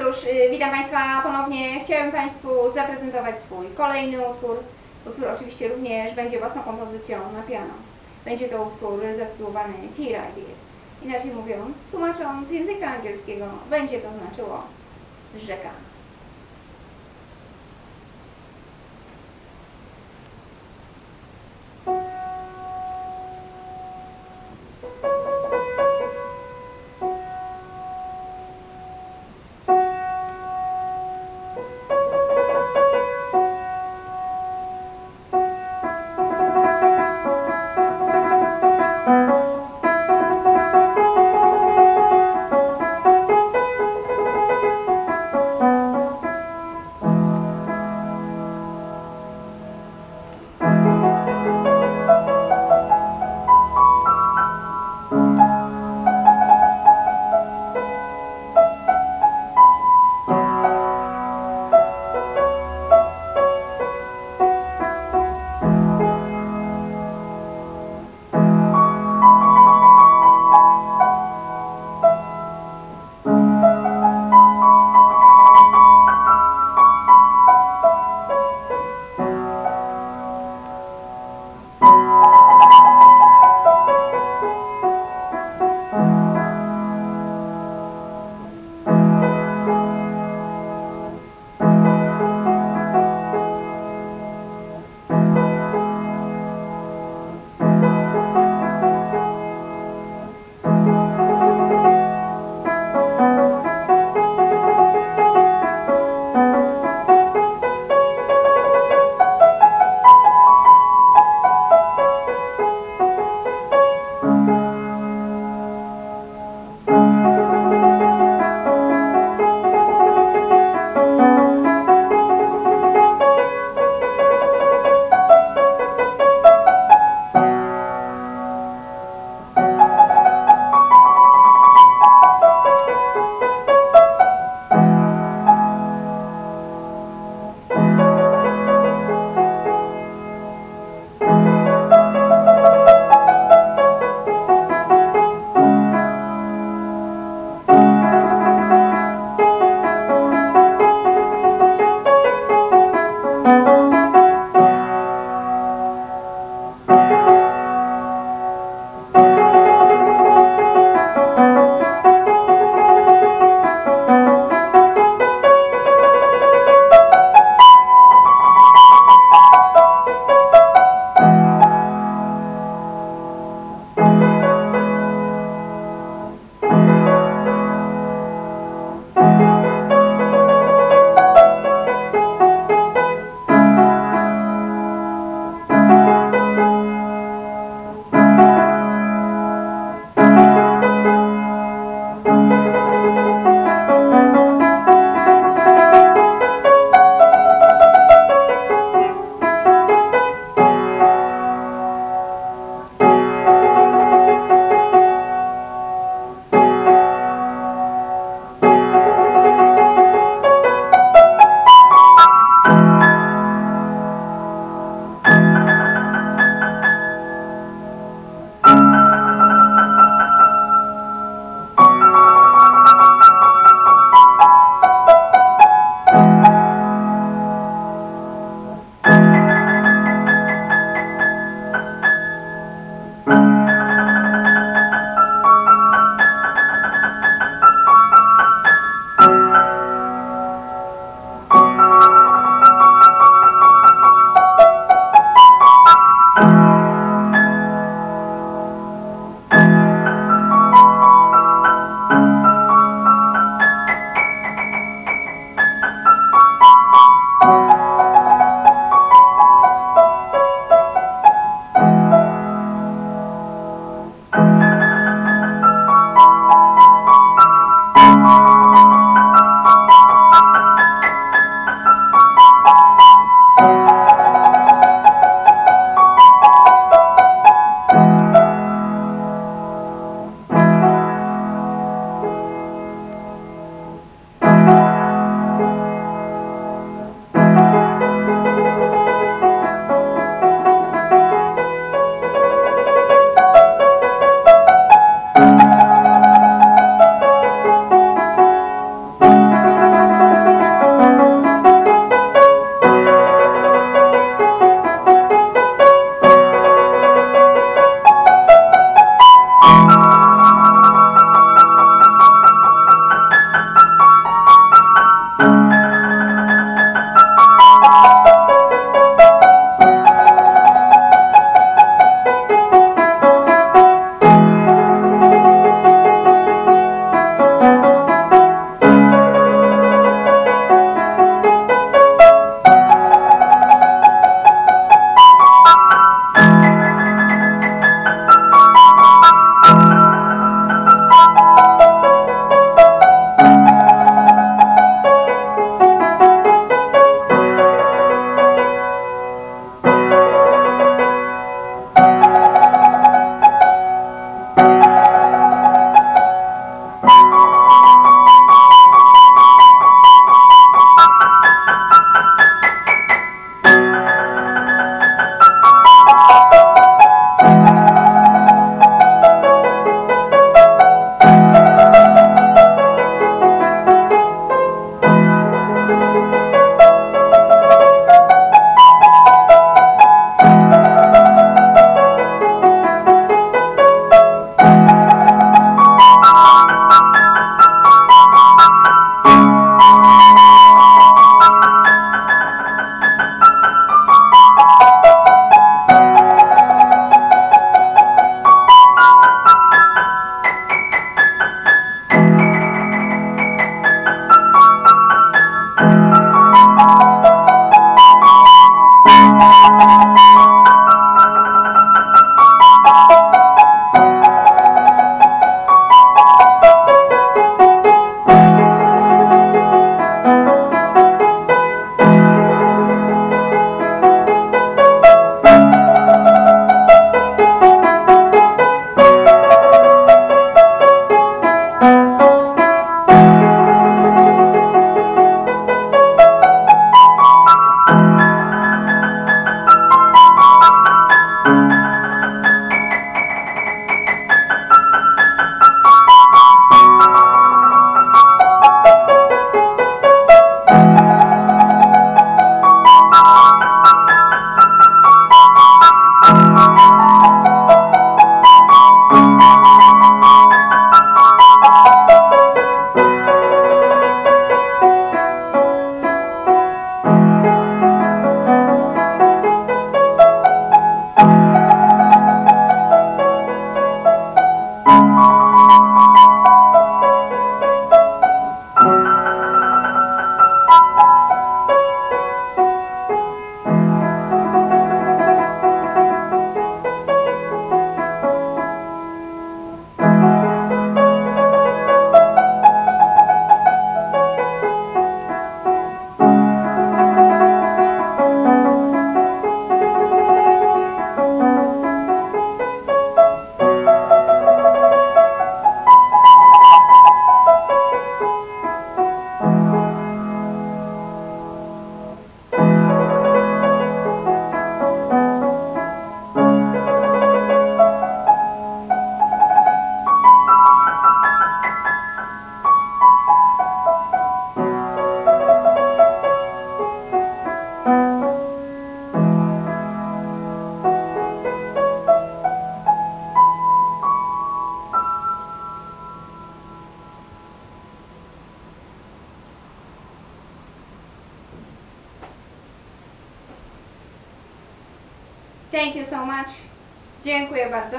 Cóż, y, witam Państwa ponownie. Chciałem Państwu zaprezentować swój kolejny utwór. Utwór oczywiście również będzie własną kompozycją na piano. Będzie to utwór zatytułowany Here. Inaczej mówiąc, tłumacząc z języka angielskiego, będzie to znaczyło rzeka. Thank you so much. Dziękuję bardzo.